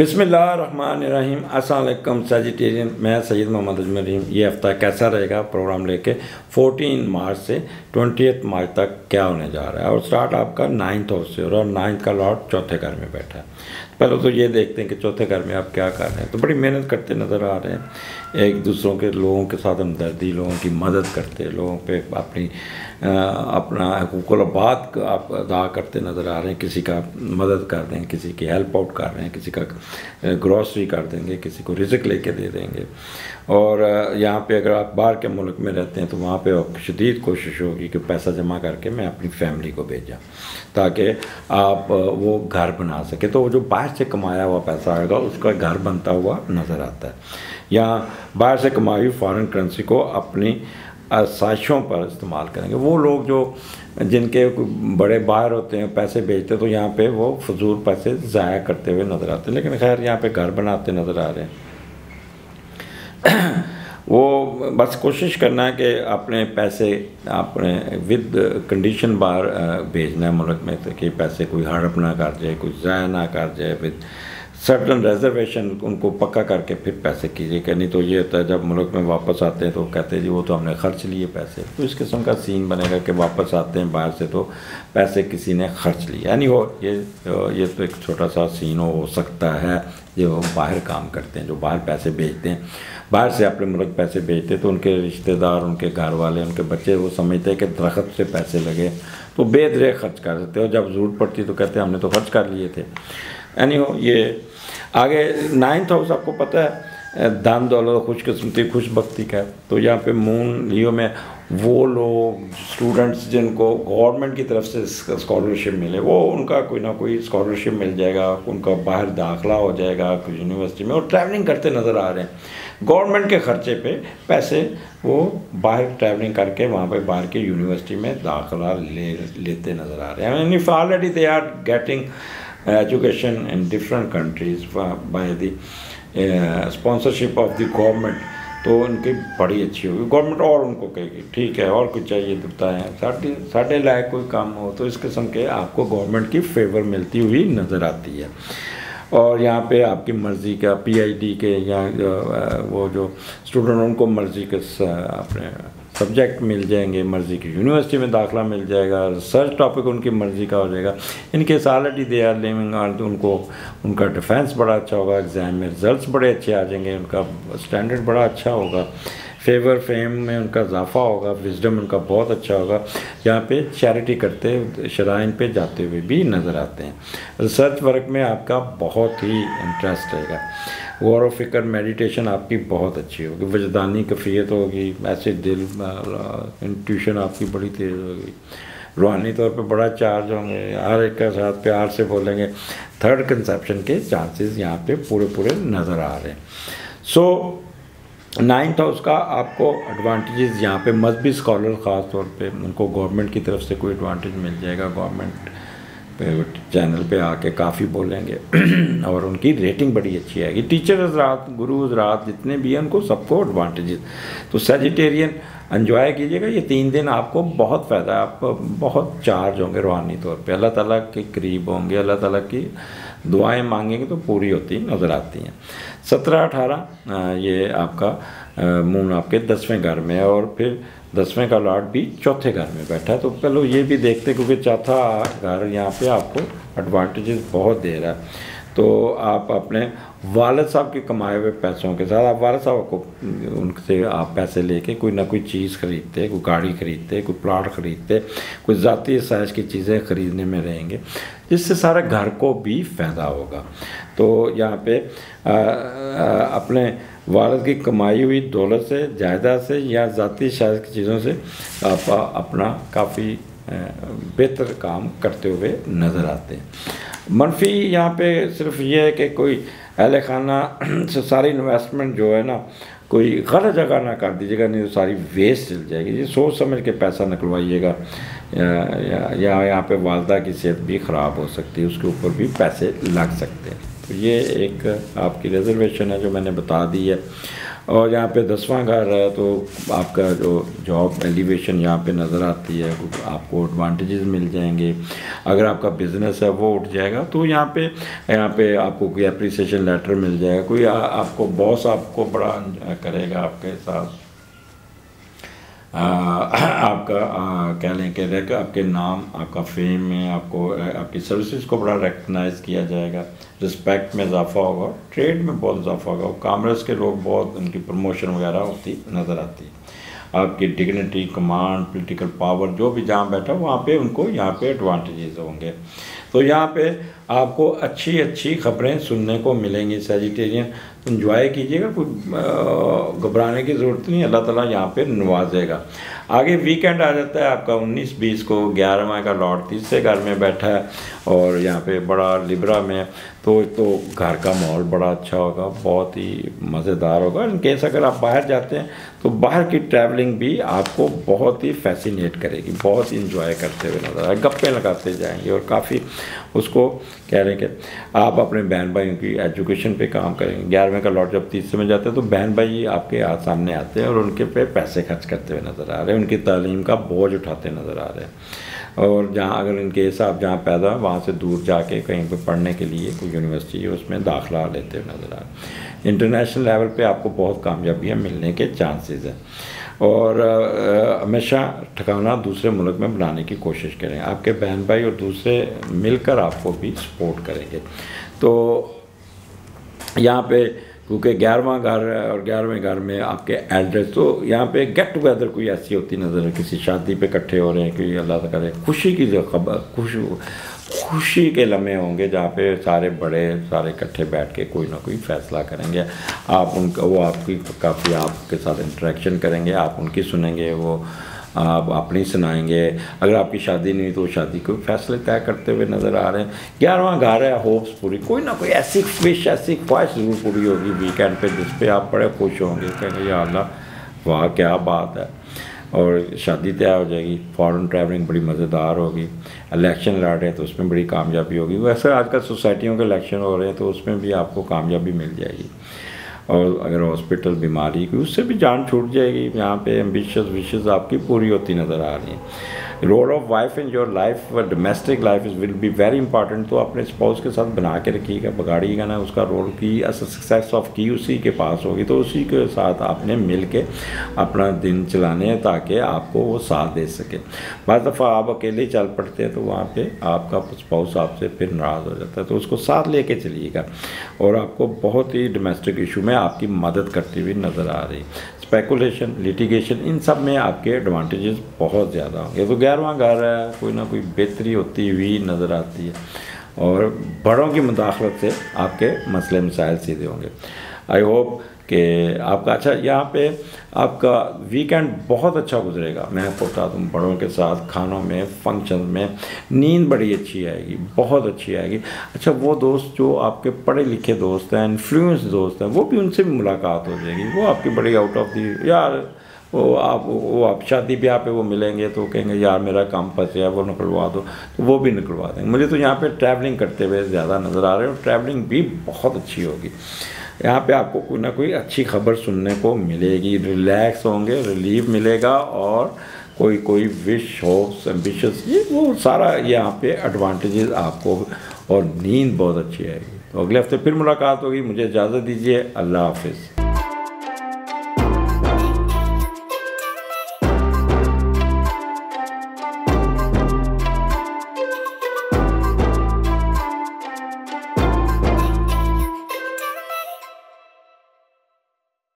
बिसमीम अल्लाम सजिटेरियन, मैं सैद मोहम्मद अजमर रहीम। ये हफ़्ता कैसा रहेगा प्रोग्राम लेके? 14 मार्च से 20 मार्च तक क्या होने जा रहा है? और स्टार्ट आपका नाइन्थ हाउस से हो रहा है। और नाइन्थ का लॉर्ड चौथे घर में बैठा है। पहले तो ये देखते हैं कि चौथे घर में आप क्या कर रहे हैं। तो बड़ी मेहनत करते नज़र आ रहे हैं। एक दूसरों के लोगों के साथ हमदर्दी, लोगों की मदद करते, लोगों पे अपनी अपना हकूक़बात आप अदा करते नज़र आ रहे हैं। किसी का मदद कर हैं किसी की हेल्प आउट कर रहे हैं, किसी का ग्रॉसरी कर देंगे, किसी को रिजक लेके दे देंगे। और यहाँ पे अगर आप बाहर के मुल्क में रहते हैं तो वहाँ पे शदीद कोशिश होगी कि पैसा जमा करके मैं अपनी फैमिली को भेजा, ताकि आप वो घर बना सके। तो वो जो बाहर से कमाया हुआ पैसा आएगा, उसका घर बनता हुआ नज़र आता है। यहाँ बाहर से कमाई हुई फॉरेन करेंसी को अपनी साजिशों पर इस्तेमाल करेंगे। वो लोग जो, जिनके बड़े बाहर होते हैं, पैसे भेजते तो यहाँ पे वो फजूल पैसे ज़ाया करते हुए नज़र आते हैं। लेकिन खैर, यहाँ पे घर बनाते नज़र आ रहे हैं। वो बस कोशिश करना है कि अपने पैसे, अपने विद कंडीशन बाहर भेजना है मुल्क में तो कि पैसे कोई हड़प ना कर जाए, कोई ज़ाया ना कर जाए, विद सर्टन रिजर्वेशन उनको पक्का करके फिर पैसे कीजिए कि नहीं तो ये होता है, जब मुल्क में वापस आते हैं तो कहते हैं, जी, वो तो हमने खर्च लिए पैसे। तो इस किस्म का सीन बनेगा कि वापस आते हैं बाहर से तो पैसे किसी ने खर्च लिए। यानी हो ये ये तो एक छोटा सा सीन हो सकता है जो बाहर काम करते हैं, जो बाहर पैसे भेजते हैं। बाहर से अपने मुल्क पैसे भेजते तो उनके रिश्तेदार, उनके घर वाले उनके बच्चे वो समझते हैं कि दरख्त से पैसे लगे तो बेदरे खर्च कर देते हो। जब ज़रूरत पड़ती तो कहते हैं, हमने तो खर्च कर लिए थे। यानी हो ये आगे नाइन्थ हाउस आपको पता है दान दौलत, खुशकस्मती खुश बख्ती का तो यहाँ पे मून लियो में वो लोग स्टूडेंट्स जिनको गवर्नमेंट की तरफ़ से स्कॉलरशिप मिले, वो उनका कोई ना कोई स्कॉलरशिप मिल जाएगा, उनका बाहर दाखला हो जाएगा यूनिवर्सिटी में, और ट्रैवलिंग करते नज़र आ रहे हैं। गवर्नमेंट के ख़र्चे पे पैसे, वो बाहर ट्रैवलिंग करके वहाँ पे बाहर के यूनिवर्सिटी में दाखला ले, लेते नज़र आ रहे हैं। यानी already they are getting education in different countries by the uh, sponsorship of the government तो उनकी बड़ी अच्छी होगी। गवर्नमेंट और उनको कहेगी ठीक है और कुछ चाहिए तो बताएँ। साढ़े साढ़े लायक कोई काम हो तो इस किस्म के आपको गवर्नमेंट की फेवर मिलती हुई नज़र आती है। और यहाँ पे आपकी मर्ज़ी का पीआईडी के या वो जो स्टूडेंट उनको मर्ज़ी के अपने सब्जेक्ट मिल जाएँगे, मर्ज़ी की यूनिवर्सिटी में दाखला मिल जाएगा रिसर्च टॉपिक उनकी मर्ज़ी का हो जाएगा। इनके already they are living are उनको, उनका डिफेंस बड़ा अच्छा होगा एग्ज़ाम में रिज़ल्ट बड़े अच्छे आ जाएँगे, उनका स्टैंडर्ड बड़ा अच्छा होगा। फेवर फेम में उनका इजाफा होगा विजडम उनका बहुत अच्छा होगा। यहाँ पे चैरिटी करते शराइन पे जाते हुए भी नज़र आते हैं। रिसर्च वर्क में आपका बहुत ही इंटरेस्ट रहेगा। गौर फ़िक्र मेडिटेशन आपकी बहुत अच्छी होगी। वजदानी कफ़ियत होगी, ऐसे दिल इंट्यूशन आपकी बड़ी तेज़ होगी। रूहानी तौर पे बड़ा चार्ज होंगे, हर एक के साथ प्यार से बोलेंगे। थर्ड कंसेप्शन के चांसेस यहाँ पे पूरे पूरे नज़र आ रहे हैं। सो नाइन्थ हाउस का आपको एडवांटेजेस यहाँ पे मजहबी स्कॉलर ख़ास तौर पे उनको गवर्नमेंट की तरफ़ से कोई एडवांटेज मिल जाएगा। गवर्नमेंट पे चैनल पे आके काफ़ी बोलेंगे। और उनकी रेटिंग बड़ी अच्छी आएगी। टीचर हजरात गुरु हजरात जितने भी हैं, उनको सबको एडवांटेजेस तो सेजिटेरियन इन्जॉय कीजिएगा। ये तीन दिन आपको बहुत फ़ायदा है। आप बहुत चार्ज होंगे रूहानी तौर पे। अल्लाह ताला के करीब होंगे। अल्लाह ताला की दुआएँ मांगेंगे तो पूरी होती नज़र आती हैं। सत्रह अठारह ये आपका मून आपके दसवें घर में है और फिर दसवें का लॉर्ड भी चौथे घर में बैठा है। तो पहले ये भी देखते क्योंकि चौथा घर यहाँ पे आपको एडवांटेजेस बहुत दे रहा है। तो आप अपने वालद साहब के कमाए हुए पैसों के साथ आप वालद साहब को उनसे आप पैसे लेके कोई ना कोई चीज़ ख़रीदते कोई गाड़ी ख़रीदते कोई प्लाट ख़रीदते कोई ज़ाती साइज़ की चीज़ें ख़रीदने में रहेंगे जिससे सारे घर को भी फ़ायदा होगा। तो यहाँ पे आ, आ, अपने वालद की कमाई हुई दौलत से जायदाद से या ज़ाती शायद की चीज़ों से आप अपना काफ़ी बेहतर काम करते हुए नज़र आते हैं। मनफी यहाँ पे सिर्फ़ ये है कि कोई अहल खाना से सारी इन्वेस्टमेंट जो है ना, कोई गलत जगह ना कर दीजिएगा, नहीं तो सारी वेस्ट चल जाएगी। ये सोच समझ के पैसा निकलवाइएगा। या या यहाँ पे वालदा की सेहत भी ख़राब हो सकती है, उसके ऊपर भी पैसे लग सकते हैं। तो ये एक आपकी रिजर्वेशन है जो मैंने बता दी है। और यहाँ पे दसवां घर है तो आपका जो जॉब एलिवेशन यहाँ पे नज़र आती है आपको एडवांटेजेस मिल जाएँगे। अगर आपका बिज़नेस है वो उठ जाएगा तो यहाँ पे यहाँ पे आपको कोई अप्रिसिएशन लेटर मिल जाएगा। कोई आ, आपको बॉस आपको बड़ा करेगा आपके साथ। आपका कह लें कि रेक आपके नाम, आपका फेम में आपको आपकी सर्विसेज़ को बड़ा रिकगनाइज किया जाएगा। रिस्पेक्ट में इजाफा होगा ट्रेड में बहुत इजाफा होगा। कामर्स के लोग बहुत, उनकी प्रमोशन वगैरह होती नज़र आती। आपकी डिग्निटी कमांड पोलिटिकल पावर जो भी जहाँ बैठा, वहाँ पे उनको यहाँ पे एडवांटेजेस होंगे। तो यहाँ पे आपको अच्छी अच्छी खबरें सुनने को मिलेंगी सेजिटेरियन इन्जॉय कीजिएगा, कोई घबराने की ज़रूरत नहीं, अल्लाह ताला यहाँ पे नवाजेगा। आगे वीकेंड आ जाता है, आपका 19 बीस को ग्यारहवा का लॉर्ड तीसरे घर में बैठा है, और यहाँ पे बड़ा लिब्रा में तो तो घर का माहौल बड़ा अच्छा होगा, बहुत ही मज़ेदार होगा। इन केस अगर आप बाहर जाते हैं तो बाहर की ट्रैवलिंग भी आपको बहुत ही फैसिनेट करेगी, बहुत इंजॉय करते हुए नज़र आए गप्पे लगाते जाएँगे, और काफ़ी उसको कह रहे हैं कि आप अपने बहन भाइयों की एजुकेशन पे काम करेंगे। ग्यारहवें का लॉट जब तीसरे में जाते हैं तो बहन भाई आपके हाथ सामने आते हैं और उनके पे पैसे खर्च करते हुए नज़र आ रहे हैं, उनकी तालीम का बोझ उठाते नज़र आ रहे हैं। और जहाँ अगर इनके हिसाब जहाँ पैदा वहाँ से दूर जाके कहीं पर पढ़ने के लिए कोई यूनिवर्सिटी है, उसमें दाखिला लेते हुए नज़र आ रहे हैं। इंटरनेशनल लेवल पर आपको बहुत कामयाबियाँ मिलने के चांसेज़ हैं। और हमेशा ठिकाना दूसरे मुल्क में बनाने की कोशिश करें। आपके बहन भाई और दूसरे मिलकर आपको भी सपोर्ट करेंगे। तो यहाँ पे क्योंकि ग्यारहवा घर और ग्यारहवें घर में आपके एड्रेस तो यहाँ पे गेट टुगेदर कोई ऐसी होती नज़र है? किसी शादी पे इकट्ठे हो रहे हैं कि अल्लाह करे, खुशी की जो खबर, खुश खुशी के लम्हे होंगे जहाँ पे सारे बड़े, सारे इकट्ठे बैठ के कोई ना कोई फ़ैसला करेंगे। आप उनका, वो आपकी, काफ़ी आपके साथ इंटरेक्शन करेंगे, आप उनकी सुनेंगे, वो आप अपनी सुनाएँगे। अगर आपकी शादी नहीं तो शादी को फैसले तय करते हुए नज़र आ रहे हैं। ग्यारहवा घर है, होप्स पूरी। कोई ना कोई ऐसी विश ऐसी ख्वाहिश ज़रूर पूरी होगी वीकेंड पे जिस पे आप बड़े खुश होंगे कहेंगे या अल्लाह, वाह, क्या बात है। और शादी तय हो जाएगी फॉरेन ट्रैवलिंग बड़ी मज़ेदार होगी इलेक्शन लड़ रहे हैं तो उसमें बड़ी कामयाबी होगी। वैसे आजकल सोसाइटियों के इलेक्शन हो रहे हैं तो उसमें भी आपको कामयाबी मिल जाएगी। और अगर हॉस्पिटल बीमारी की उससे भी जान छूट जाएगी। यहाँ पे एम्बिशस विशेज़ आपकी पूरी होती नज़र आ रही हैं। Role of wife in your life domestic life is will be very important तो अपने स्पाउस के साथ बना के रखिएगा, बगाड़िएगा ना, उसका रोल की सक्सेस ऑफ़ की उसी के पास होगी। तो उसी के साथ आपने मिल के अपना दिन चलाने हैं, ताकि आपको वो साथ दे सके। बाद दफ़ा आप अकेले चल पड़ते हैं तो वहाँ पर आपका स्पाउस आपसे फिर नाराज़ हो जाता है। तो उसको साथ लेके चलिएगा। और आपको बहुत ही डोमेस्टिक इशू में आपकी मदद करती हुई नज़र आ रही। स्पेकुलेशन लिटिगेशन इन सब में आपके एडवांटेजेस बहुत ज़्यादा होंगे। तो ग्यारहवा घर है, कोई ना कोई बेहतरी होती हुई नज़र आती है। और बड़ों की मुदाखलत से आपके मसले मसाइल सीधे होंगे। आई होप कि आपका अच्छा यहाँ पे आपका वीकेंड बहुत अच्छा गुजरेगा। मैं बता दूँ, बड़ों के साथ खानों में फ़ंक्शन में नींद बड़ी अच्छी आएगी, बहुत अच्छी आएगी। अच्छा वो दोस्त जो आपके पढ़े लिखे दोस्त हैं इन्फ्लुएंस दोस्त हैं, वो भी उनसे भी मुलाकात हो जाएगी। वो आपकी बड़ी आउट ऑफ़ दी यार वो आप वो आप शादी ब्याह पे वो मिलेंगे तो कहेंगे, यार, मेरा काम फंस है वो निकलवा दो। तो वो भी निकलवा देंगे। मुझे तो यहाँ पे ट्रैवलिंग करते हुए ज़्यादा नज़र आ रहे हैं और ट्रैवलिंग भी बहुत अच्छी होगी। यहाँ पे आपको कोई ना कोई अच्छी खबर सुनने को मिलेगी। रिलैक्स होंगे रिलीफ मिलेगा और कोई कोई विश होप्स एम्बिशस ये वो सारा यहाँ पे एडवांटेजेस आपको और नींद बहुत अच्छी आएगी। तो अगले हफ़्ते फिर मुलाकात होगी। मुझे इजाज़त दीजिए। अल्लाह हाफिज़।